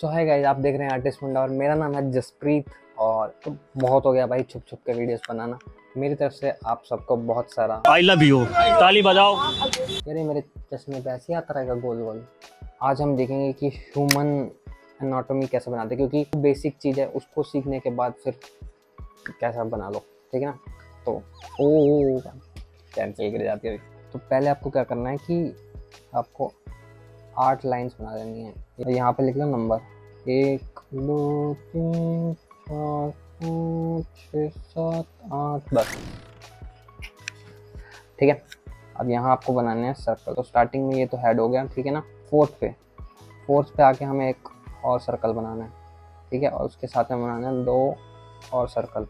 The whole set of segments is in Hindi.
सो है गाइस आप देख रहे हैं आर्टिस्ट मुंडा और मेरा नाम है जसप्रीत और तो बहुत हो गया भाई छुप छुप के वीडियोस बनाना। मेरी तरफ़ से आप सबको बहुत सारा आई लव यू ताली बजाओ। यार मेरे चश्मे पे ऐसे आता रहेगा गोल गोल आज हम देखेंगे कि ह्यूमन एनाटॉमी कैसे बनाते हैं क्योंकि बेसिक चीज़ है उसको सीखने के बाद फिर कैसा बना लो ठीक है ना? तो ओ कैंसिल कर जाती है। तो पहले आपको क्या करना है कि आपको आठ लाइंस बना देनी है। यहाँ पे लिख लो नंबर एक, दो, तीन, चार, पाँच छः सात, आठ, दस। ठीक है? अब यहाँ आपको बनाने हैं सर्कल तो स्टार्टिंग में ये तो हेड हो गया, ठीक है ना? फोर्थ पे। फोर्थ पे आके हमें एक और सर्कल बनाना है। ठीक है? और उसके साथ में बनाना है दो और सर्कल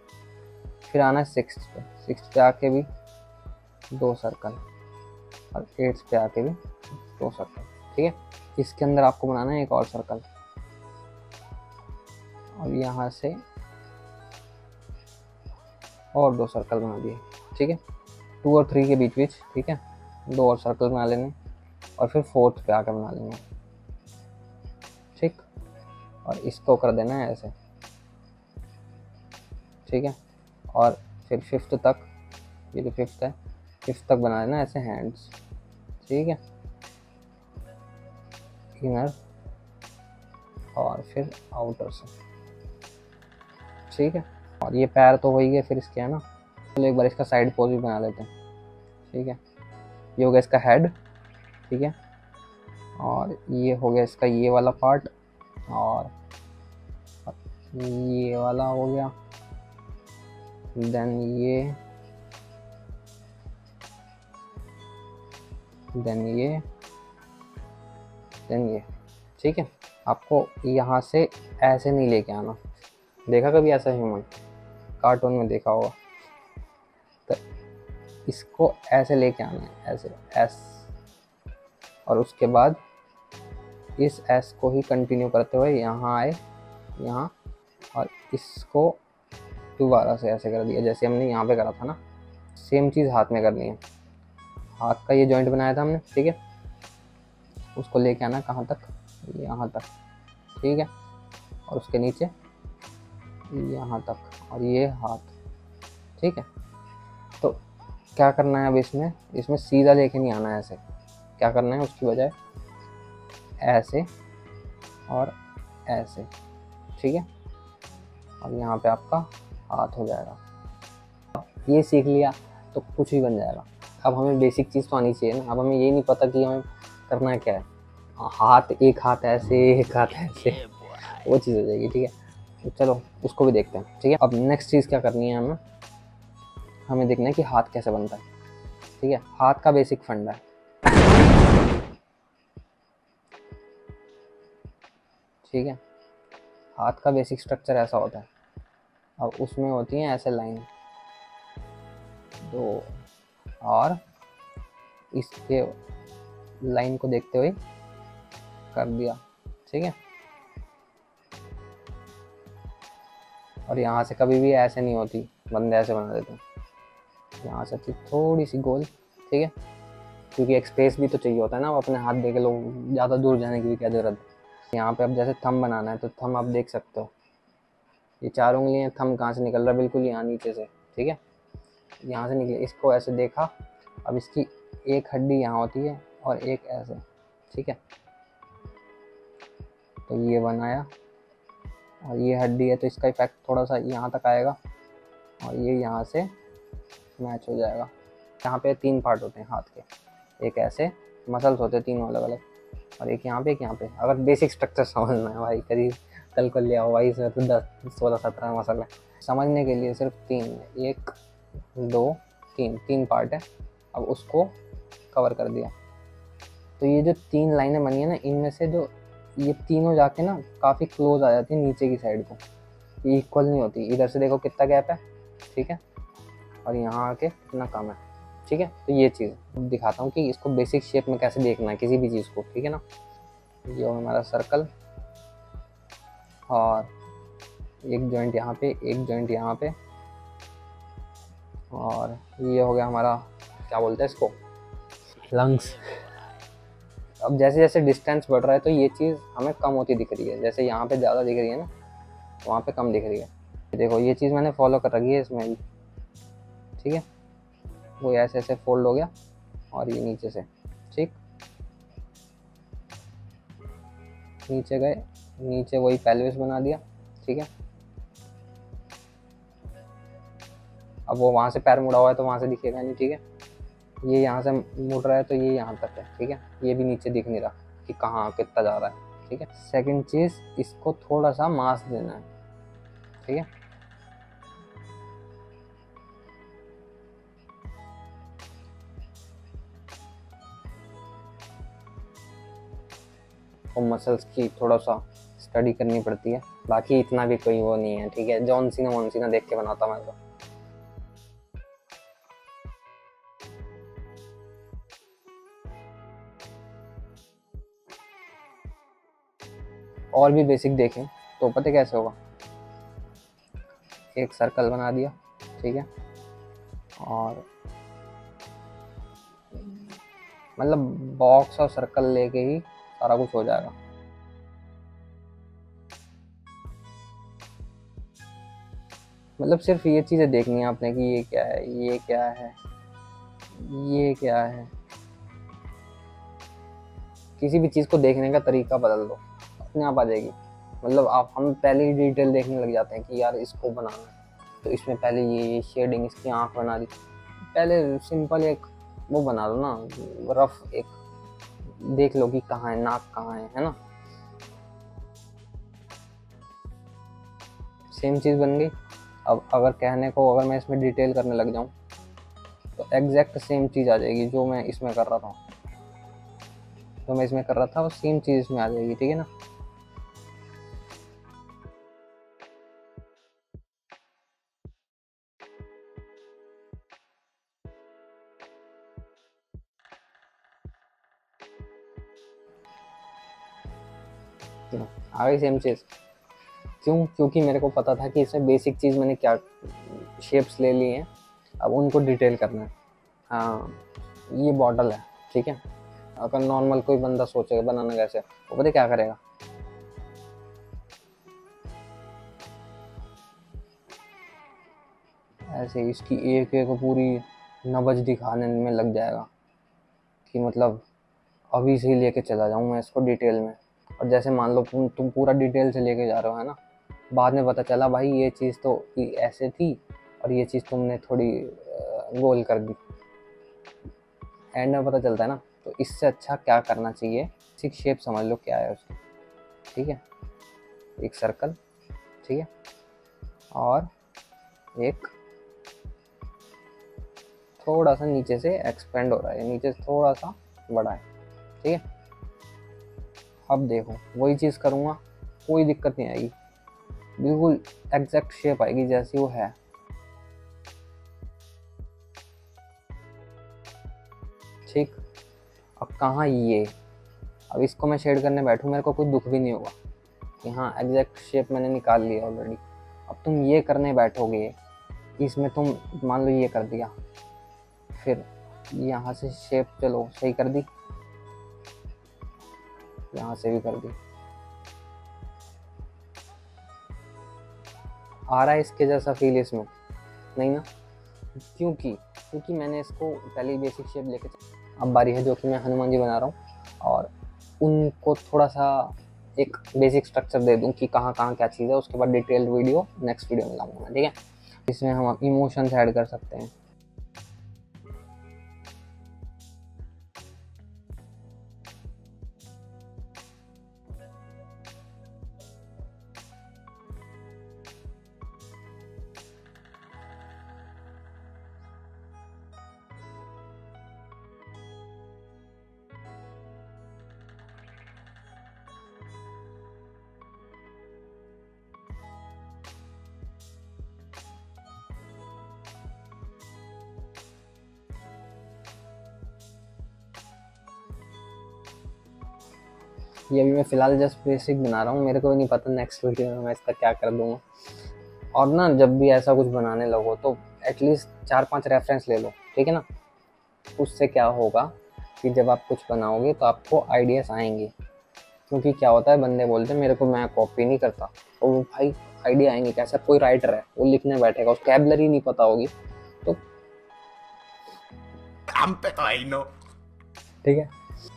फिर आना है सिक्स पे। सिक्स पे आके भी दो सर्कल और एट्थ पे आके भी दो सर्कल ठीक है? इसके अंदर आपको बनाना है एक और सर्कल और यहाँ से और दो सर्कल बना दिए, ठीक है? टू और थ्री के बीच बीच, ठीक है? दो और सर्कल बना लेने और फिर फोर्थ पे आकर बना लेंगे। ठीक? और इसको कर देना है ऐसे। ठीक है? और फिर फिफ्थ तक, ये जो फिफ्थ है फिफ्थ तक बना लेना ऐसे हैंड्स ठीक है? इनर और फिर आउटर से ठीक है? और ये पैर तो वही है, फिर इसके है ना? चलो एक बार इसका साइड पोज भी बना लेते हैं। ठीक है? ये हो गया इसका हेड ठीक है? और ये हो गया इसका ये वाला पार्ट और ये वाला हो गया। देन ये। देन ये। देन ये ठीक है? आपको यहाँ से ऐसे नहीं लेके आना। देखा कभी ऐसा ह्यूमन कार्टून में देखा होगा। तो इसको ऐसे लेके आना है, ऐसे एस और उसके बाद इस एस को ही कंटिन्यू करते हुए यहाँ आए, यहाँ, और इसको दोबारा से ऐसे कर दिया। जैसे हमने यहाँ पे करा था ना सेम चीज़ हाथ में करनी है। हाथ का ये जॉइंट बनाया था हमने, ठीक है? उसको लेके आना कहाँ तक? यहाँ तक। ठीक है? और उसके नीचे? यहाँ तक। और ये हाथ। ठीक है? तो क्या करना है अब इसमें? इसमें सीधा लेके नहीं आना है ऐसे। क्या करना है उसकी बजाय? ऐसे और ऐसे। ठीक है? और यहाँ पे आपका हाथ हो जाएगा। ये सीख लिया तो कुछ भी बन जाएगा। अब हमें बेसिक चीज़ तो आनी चाहिए ना। अब हमें ये नहीं पता कि हमें करना क्या है? हाथ एक हाथ ऐसे एक हाथ ऐसे। वो चीज़ हो जाएगी ठीक है? चलो उसको भी देखते हैं ठीक है? अब नेक्स्ट चीज़ क्या करनी है हमें? हमें देखना है कि हाथ कैसे बनता है ठीक है? हाथ का बेसिक फंडा है। ठीक है? हाथ का बेसिक स्ट्रक्चर ऐसा होता है। अब उसमें होती हैं ऐसे लाइन दो और इसके लाइन को देखते हुए कर दिया। ठीक है? और यहाँ से कभी भी ऐसे नहीं होती। बंदे ऐसे बना देते हैं। यहाँ से थी थोड़ी सी गोल। ठीक है? क्योंकि एक स्पेस भी तो चाहिए होता है ना, वो अपने हाथ दे के लोग ज़्यादा दूर जाने की भी क्या ज़रूरत है? यहाँ पे अब जैसे थम बनाना है तो थम आप देख सकते हो। ये चार उंगलियाँ थम कहाँ से निकल रहा है? बिल्कुल यहाँ नीचे से। ठीक है? यहाँ से निकले। इसको ऐसे देखा। अब इसकी एक हड्डी यहाँ होती है। और एक ऐसे, ठीक है? तो ये बनाया और ये हड्डी है तो इसका इफ़ेक्ट थोड़ा सा यहाँ तक आएगा और ये यहाँ से मैच हो जाएगा। यहाँ पे तीन पार्ट होते हैं हाथ के, एक ऐसे मसल्स होते हैं तीनों अलग अलग और एक यहाँ पे, एक यहाँ पे। अगर बेसिक स्ट्रक्चर समझना है भाई, करीब कल को लिया हो भाई इसमें तो दस, सोलह, सत्रह मसल है। समझने के लिए सिर्फ़ तीन, एक, दो, तीन तीन पार्ट है। अब उसको कवर कर दिया। तो ये जो तीन लाइनें बनी है ना, इनमें से जो ये तीनों जाके ना काफ़ी क्लोज आ जाती है नीचे की साइड को। ये इक्वल नहीं होती। इधर से देखो कितना गैप है, ठीक है? और यहाँ आके कितना कम है, ठीक है? तो ये चीज़ दिखाता हूँ कि इसको बेसिक शेप में कैसे देखना है, किसी भी चीज़ को, ठीक है ना? ये हो हमारा सर्कल और एक जॉइंट यहाँ पे, एक जॉइंट यहाँ पे, और ये हो गया हमारा, क्या बोलते हैं इसको? लंग्स अब जैसे जैसे डिस्टेंस बढ़ रहा है तो ये चीज़ हमें कम होती दिख रही है। जैसे यहाँ पे ज़्यादा दिख रही है ना, वहाँ पे कम दिख रही है। देखो, ये चीज़ मैंने फॉलो कर रखी है इसमें ठीक है? वो ऐसे ऐसे फोल्ड हो गया और ये नीचे से। ठीक? नीचे गए, नीचे वही पेल्विस बना दिया। ठीक है? अब वो वहाँ से पैर मुड़ा हुआ है तो वहाँ से दिखेगा नहीं, ठीक है? ये यहाँ से मुड़ रहा है तो ये यहाँ तक है, ठीक है? ये भी नीचे दिख नहीं रहा कि कहाँ, कितना जा रहा है, ठीक है? सेकंड चीज़, इसको थोड़ा सा मास देना है, ठीक है? और मसल्स की थोड़ा सा स्टडी करनी पड़ती है, बाकी इतना भी कोई वो नहीं है, ठीक है? जॉन सीना वॉन सीना देख के बनाता मैं तो। और भी बेसिक देखें तो पता कैसे होगा? एक सर्कल बना दिया, ठीक है? और मतलब बॉक्स और सर्कल लेके ही सारा कुछ हो जाएगा। मतलब सिर्फ़ ये चीज़ें देखनी है आपने कि ये क्या है, ये क्या है, ये क्या है। किसी भी चीज़ को देखने का तरीका बदल दो। अपने आप आ जाएगी मतलब आप, हम पहले ही डिटेल देखने लग जाते हैं कि यार इसको बनाना है। तो इसमें पहले ये ये शेडिंग इसकी आँख बना दी। पहले सिंपल एक वो बना दो ना रफ एक देख लो कि कहाँ है, नाक कहाँ है है ना? सेम चीज़ बन गई। अब अगर कहने को, अगर मैं इसमें डिटेल करने लग जाऊँ तो एग्जैक्ट सेम चीज़ आ जाएगी जो मैं इसमें कर रहा था। जो मैं इसमें कर रहा था, वो सेम चीज़ इसमें आ जाएगी, ठीक है ना? आ गई सेम चीज़। क्यों? क्योंकि मेरे को पता था कि इसमें बेसिक चीज़ मैंने क्या शेप्स ले ली हैं। अब उनको डिटेल करना है। हाँ ये बॉटल है, ठीक है? अगर नॉर्मल कोई बंदा सोचेगा बनाना कैसे वो पता क्या करेगा? ऐसे इसकी एक एक पूरी नबज दिखाने में लग जाएगा। कि मतलब अभी से ही लेके चला जाऊँ मैं इसको डिटेल में। और जैसे मान लो तुम तुम पूरा डिटेल से लेके जा रहे हो, है ना? बाद में पता चला, भाई, ये चीज़ तो ऐसे थी और ये चीज़ तुमने थोड़ी गोल कर दी। एंड में पता चलता है ना? तो इससे अच्छा क्या करना चाहिए? सिक्स शेप समझ लो क्या है उसकी। ठीक है? एक सर्कल ठीक है? और एक थोड़ा सा नीचे से एक्सपेंड हो रहा है, नीचे से थोड़ा सा बड़ा है। ठीक है? अब देखो, वही चीज़ करूँगा, कोई दिक्कत नहीं आएगी। बिल्कुल एग्जैक्ट शेप आएगी जैसी वो है। ठीक, अब कहाँ ये? अब इसको मैं शेड करने बैठूँ, मेरे को कोई दुख भी नहीं होगा। कि हाँ एग्जैक्ट शेप मैंने निकाल लिया ऑलरेडी अब तुम ये करने बैठोगे, इसमें तुम मान लो ये कर दिया, फिर यहाँ से शेप चलो, सही कर दी। यहाँ से भी कर दी। आ रहा है इसके जैसा फील इसमें। नहीं ना? क्योंकि क्योंकि मैंने इसको पहले बेसिक शेप लेके अब बारी है जो कि मैं हनुमान जी बना रहा हूँ और उनको थोड़ा सा एक बेसिक स्ट्रक्चर दे दूँ कि कहाँ कहाँ क्या चीज़ है। उसके बाद डिटेल्ड वीडियो नेक्स्ट वीडियो में लाऊँगा ठीक है? इसमें हम इमोशंस ऐड कर सकते हैं। ये अभी मैं फ़िलहाल जस्ट बेसिक बना रहा हूँ। मेरे को भी नहीं पता नेक्स्ट वीडियो में मैं इसका क्या कर दूँगा। और ना जब भी ऐसा कुछ बनाने लगो तो एटलीस्ट चार पाँच रेफरेंस ले लो ठीक है ना? उससे क्या होगा कि जब आप कुछ बनाओगे तो आपको आइडियाज़ आएँगे। क्योंकि क्या होता है बंदे बोलते हैं मेरे को मैं कॉपी नहीं करता। तो वो भाई आइडिया आएँगे कैसा? कोई राइटर है वो लिखने बैठेगा उसको कैबलरी नहीं पता होगी। तो हम पे तो आई नो। ठीक है?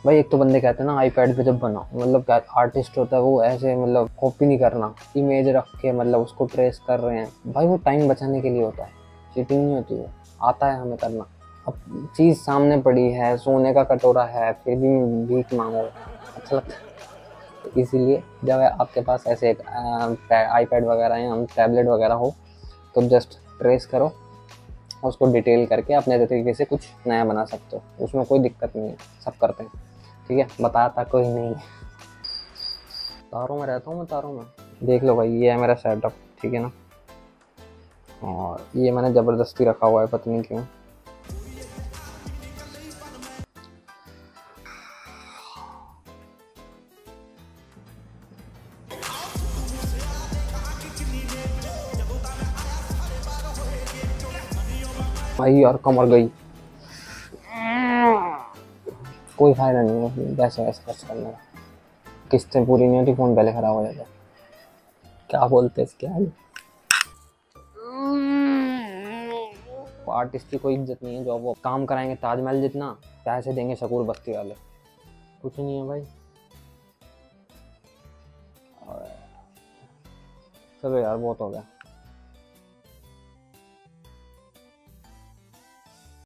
भाई, एक तो बंदे कहते हैं ना आईपैड पे जब बनाओ मतलब क्या आर्टिस्ट होता है, वो ऐसे मतलब कॉपी नहीं करना इमेज रख के मतलब उसको ट्रेस कर रहे हैं। भाई, वो टाइम बचाने के लिए होता है चीटिंग नहीं होती वो आता है हमें करना। अब चीज़ सामने पड़ी है, सोने का कटोरा है, फिर भी भीख मांगो अच्छा लगता है। इसीलिए, जब आपके पास ऐसे एक आईपैड वगैरह या टैबलेट वगैरह हो तो जस्ट ट्रेस करो और उसको डिटेल करके अपने तरीके से कुछ नया बना सकते हो। उसमें कोई दिक्कत नहीं है, सब करते हैं। ठीक है? बताता कोई नहीं तारों में रहता हूँ मैं, तारों में। देख लो भाई, ये है मेरा सेटअप ठीक है ना? और ये मैंने ज़बरदस्ती रखा हुआ है पत्नी क्यों। भाई यार कमर गई। कोई फ़ायदा नहीं है वैसे वैसे खर्च करने का। किस्तें पूरी नहीं होती, फ़ोन पहले ख़राब हो जाता क्या बोलते हैं इसके आगे? आर्टिस्ट की कोई इज़्ज़त नहीं है जो वो काम कराएँगे ताजमहल जितना, पैसे देंगे शकूर बस्ती वाले। कुछ नहीं है भाई। चलो यार, बहुत हो गया।